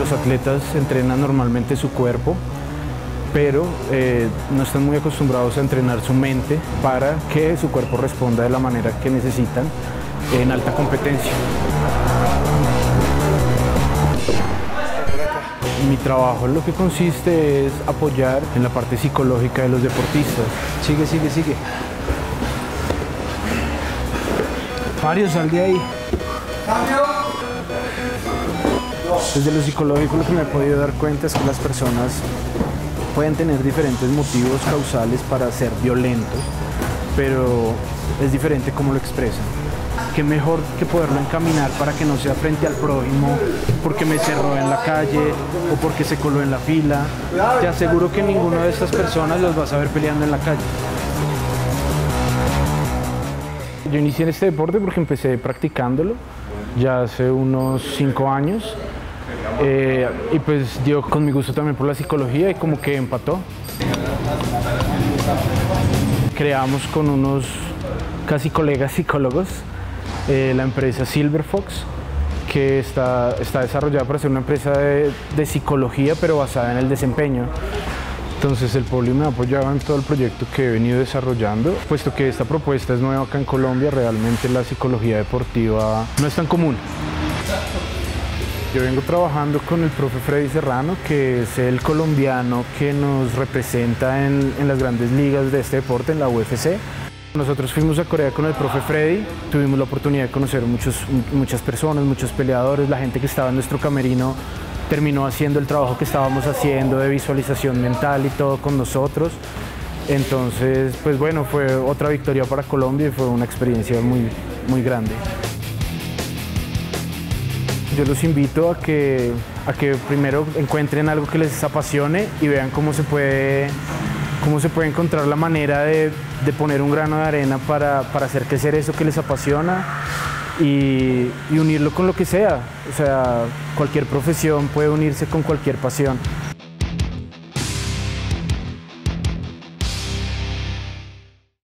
los atletas entrenan normalmente su cuerpo, pero eh, no están muy acostumbrados a entrenar su mente para que su cuerpo responda de la manera que necesitan en alta competencia. Mi trabajo lo que consiste es apoyar en la parte psicológica de los deportistas. Sigue, sigue, sigue. Mario, sal de ahí. Desde lo psicológico lo que me he podido dar cuenta es que las personas pueden tener diferentes motivos causales para ser violentos, pero es diferente cómo lo expresan. Qué mejor que poderlo encaminar para que no sea frente al prójimo, porque me cerró en la calle o porque se coló en la fila. Te aseguro que ninguna de estas personas los vas a ver peleando en la calle. Yo inicié este deporte porque empecé practicándolo ya hace unos cinco años eh, y pues dio con mi gusto también por la psicología y como que empató. Creamos con unos casi colegas psicólogos eh, la empresa Silver Fox, que está, está desarrollada para ser una empresa de, psicología pero basada en el desempeño. Entonces el pueblo me ha apoyado en todo el proyecto que he venido desarrollando, puesto que esta propuesta es nueva acá en Colombia, realmente la psicología deportiva no es tan común. Yo vengo trabajando con el profe Freddy Serrano, que es el colombiano que nos representa en, las grandes ligas de este deporte, en la UFC. Nosotros fuimos a Corea con el profe Freddy, tuvimos la oportunidad de conocer muchos, muchas personas, muchos peleadores, la gente que estaba en nuestro camerino terminó haciendo el trabajo que estábamos haciendo de visualización mental y todo con nosotros. Entonces, pues bueno, fue otra victoria para Colombia y fue una experiencia muy, muy grande. Yo los invito a que, a que primero encuentren algo que les apasione y vean cómo se puede, cómo se puede encontrar la manera de, de poner un grano de arena para, para hacer crecer eso que les apasiona y, y, unirlo con lo que sea. O sea, cualquier profesión puede unirse con cualquier pasión.